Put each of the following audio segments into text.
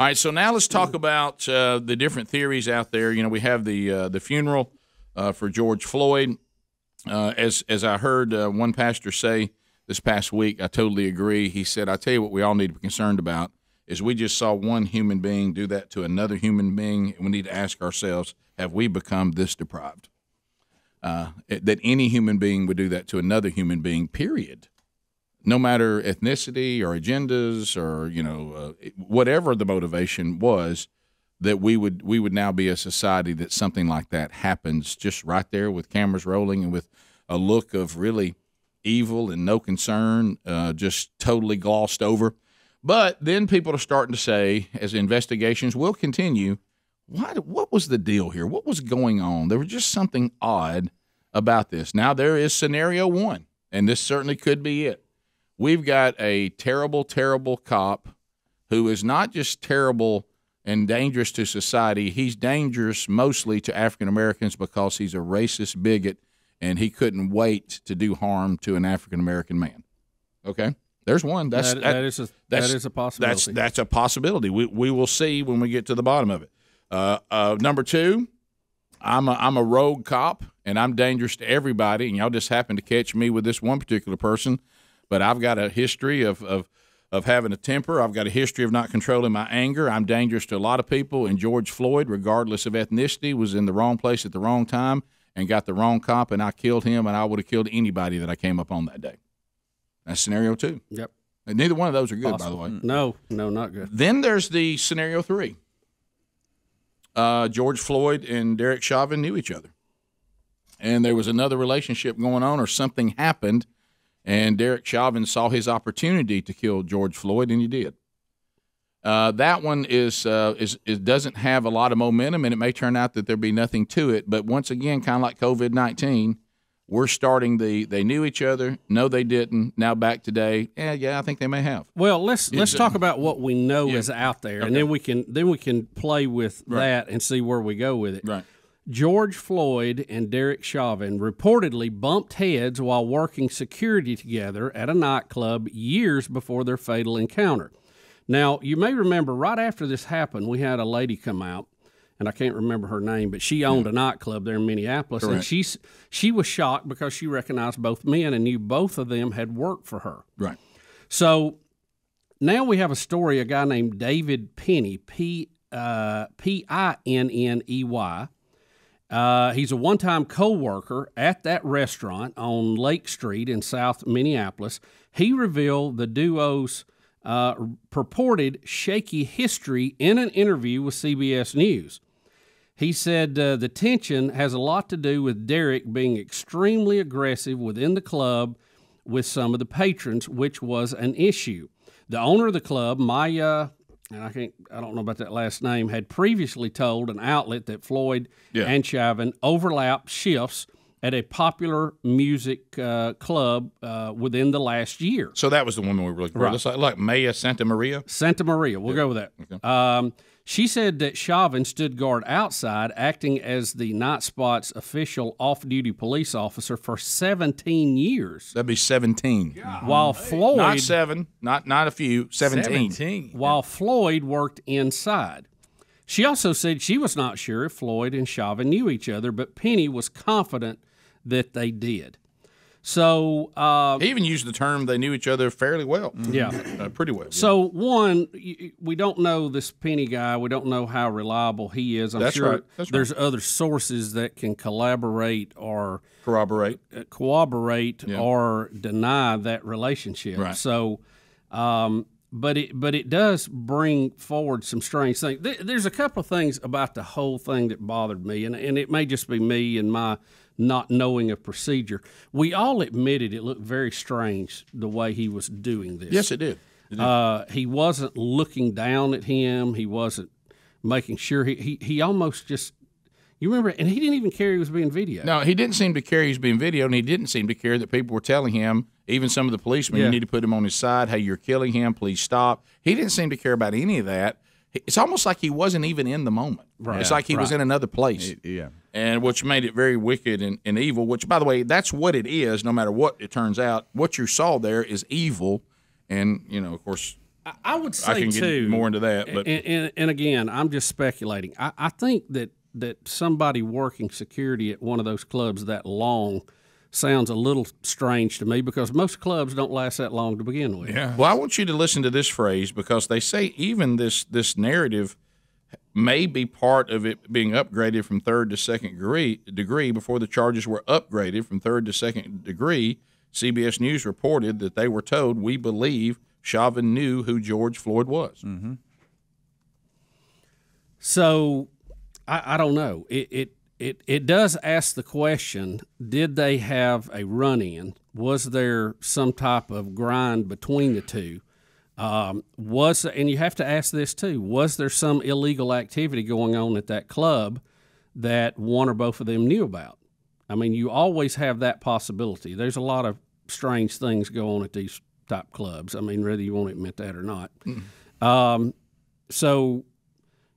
All right, so now let's talk about uh, the different theories out there. You know, we have the uh, the funeral uh, for George Floyd. Uh, as as I heard uh, one pastor say this past week, I totally agree. He said, "I tell you what, we all need to be concerned about is we just saw one human being do that to another human being, and we need to ask ourselves, have we become this deprived? Uh, that any human being would do that to another human being. Period." No matter ethnicity or agendas or you know uh, whatever the motivation was that we would we would now be a society that something like that happens just right there with cameras rolling and with a look of really evil and no concern uh, just totally glossed over. But then people are starting to say as investigations will continue what what was the deal here? What was going on? There was just something odd about this. Now there is scenario 1 and this certainly could be it we've got a terrible, terrible cop who is not just terrible and dangerous to society. He's dangerous mostly to African Americans because he's a racist bigot and he couldn't wait to do harm to an African American man. Okay, there's one. That's that, that is a that is a possibility. That's that's a possibility. We we will see when we get to the bottom of it. Uh, uh, number two, I'm a, I'm a rogue cop and I'm dangerous to everybody, and y'all just happened to catch me with this one particular person but I've got a history of, of of having a temper. I've got a history of not controlling my anger. I'm dangerous to a lot of people. And George Floyd, regardless of ethnicity, was in the wrong place at the wrong time and got the wrong cop, and I killed him, and I would have killed anybody that I came up on that day. That's scenario two. Yep. And neither one of those are good, Possible. by the way. No, no, not good. Then there's the scenario three. Uh, George Floyd and Derek Chauvin knew each other, and there was another relationship going on, or something happened and Derek Chauvin saw his opportunity to kill George Floyd, and he did. Uh, that one is, uh, is is doesn't have a lot of momentum, and it may turn out that there be nothing to it. But once again, kind of like COVID nineteen, we're starting the they knew each other, no, they didn't. Now back today, yeah, yeah, I think they may have. Well, let's let's talk about what we know Yeah. is out there, Okay. and then we can then we can play with Right. that and see where we go with it. Right. George Floyd and Derek Chauvin reportedly bumped heads while working security together at a nightclub years before their fatal encounter. Now, you may remember right after this happened, we had a lady come out, and I can't remember her name, but she owned a nightclub there in Minneapolis, and Correct. she's she was shocked because she recognized both men and knew both of them had worked for her. Right. So now we have a story. A guy named David Pinney, P uh, P I N N E Y. Uh, he's a one-time co-worker at that restaurant on Lake Street in South Minneapolis. He revealed the duo's uh, purported shaky history in an interview with CBS News. He said uh, the tension has a lot to do with Derek being extremely aggressive within the club with some of the patrons, which was an issue. The owner of the club, Maya, and I can't, I don't know about that last name, had previously told an outlet that Floyd Yeah. and Chauvin overlap shifts at a popular music uh, club uh, within the last year. So that was the woman we were looking for. Right. Like, like Maya Santamaria. Santa Maria. We'll go with that. Um, she said that Chauvin stood guard outside, acting as the night spot's official off-duty police officer for 17 years, That'd be seventeen. while Floyd Not seven. Not not a few. Seventeen. while Floyd worked inside. She also said she was not sure if Floyd and Chauvin knew each other, but Pinney was confident that they did. So, uh, He even used the term they knew each other fairly well. yeah. Uh, pretty well. So one, y- y- we don't know this Pinney guy. We don't know how reliable he is. I'm That's sure right. That's right. there's other sources that can collaborate or corroborate. uh, corroborate Yeah. or deny that relationship. Right. So, um, but it but it does bring forward some strange things. There, there's a couple of things about the whole thing that bothered me, and and it may just be me and my not knowing of procedure. We all admitted it looked very strange the way he was doing this. Yes, it did. It did. Uh, he wasn't looking down at him. He wasn't making sure he, he, he almost just you remember and he didn't even care he was being videoed. No, he didn't seem to care he was being videoed, and he didn't seem to care that people were telling him, even some of the policemen, Yeah. you need to put him on his side. Hey, you're killing him. Please stop. He didn't seem to care about any of that. It's almost like he wasn't even in the moment. Right. It's like he was in another place. Yeah. And which made it very wicked and, and evil. Which, by the way, that's what it is. No matter what it turns out, what you saw there is evil, and you know, of course, I would say I can get too, more into that, but and, and, and again, I'm just speculating. I, I think that that somebody working security at one of those clubs that long sounds a little strange to me because most clubs don't last that long to begin with. Yeah. Well, I want you to listen to this phrase because they say even this this narrative may be part of it being upgraded from third to second degree degree before the charges were upgraded from third to second degree. CBS News reported that they were told, "We believe Chauvin knew who George Floyd was." Mm-hmm. So, I, I don't know. It, it it it does ask the question: Did they have a run-in? Was there some type of grind between the two? Um, was and you have to ask this too: Was there some illegal activity going on at that club that one or both of them knew about? I mean, you always have that possibility. There's a lot of strange things go on at these type clubs. I mean, whether you want to admit that or not. Um, so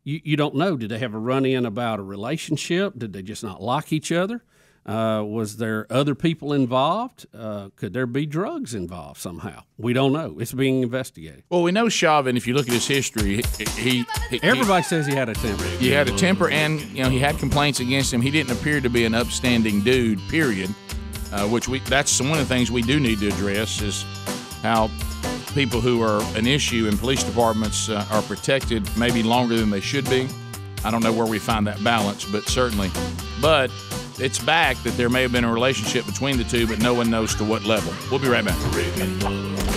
you, you don't know. Did they have a run in about a relationship? Did they just not like each other? Uh, was there other people involved? Uh, could there be drugs involved somehow? We don't know. It's being investigated. Well, we know Chauvin. If you look at his history, he, he, he Everybody says he had a temper. he had a temper, and you know he had complaints against him. He didn't appear to be an upstanding dude. Period. Uh, which we that's one of the things we do need to address is how people who are an issue in police departments uh, are protected maybe longer than they should be. I don't know where we find that balance, but certainly, but it's back that there may have been a relationship between the two, but no one knows to what level. We'll be right back.